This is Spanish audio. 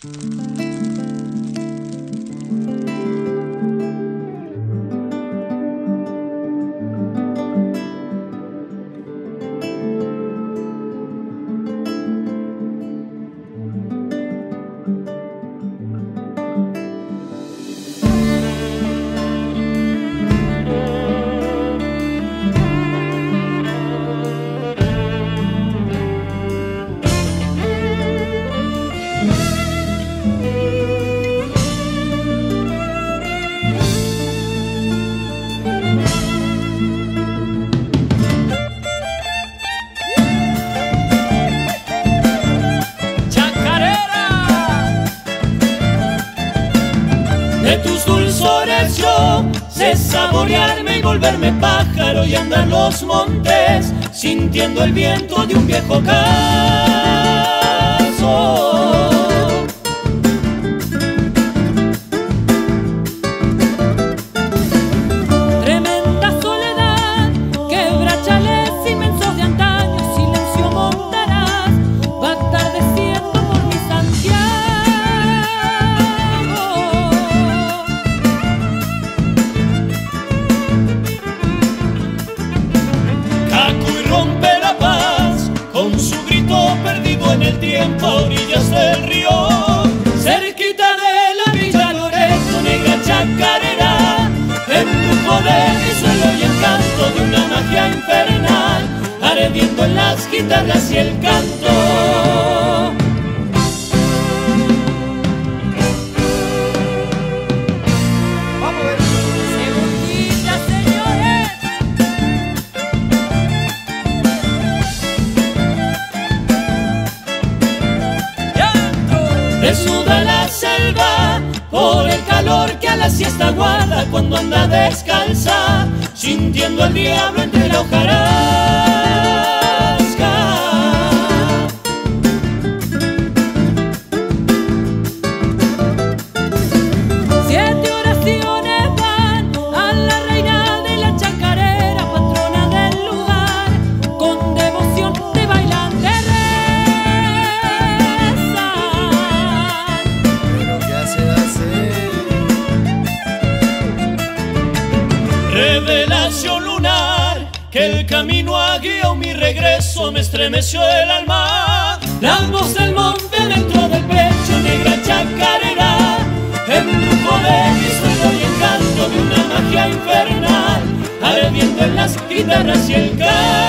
Chacarera. De tus dulzores yo sé saborearme y volverme pájaro y andar los montes sintiendo el viento de un viejo caso. El tiempo a orillas del río, cerquita de la villa Loreto, negra chacarera, embrujo de suelo y el canto de una magia infernal, ardiendo en las guitarras y el canto. Desuda la selva por el calor que a la siesta guarda cuando anda descalza, sintiendo al diablo entre la hojarasca. Revelación lunar, que el camino ha guiado mi regreso, me estremeció el alma. La voz del monte dentro del pecho, negra chacarera, embrujo de mi suelo y encanto de una magia infernal, ardiendo en las guitarras y el canto.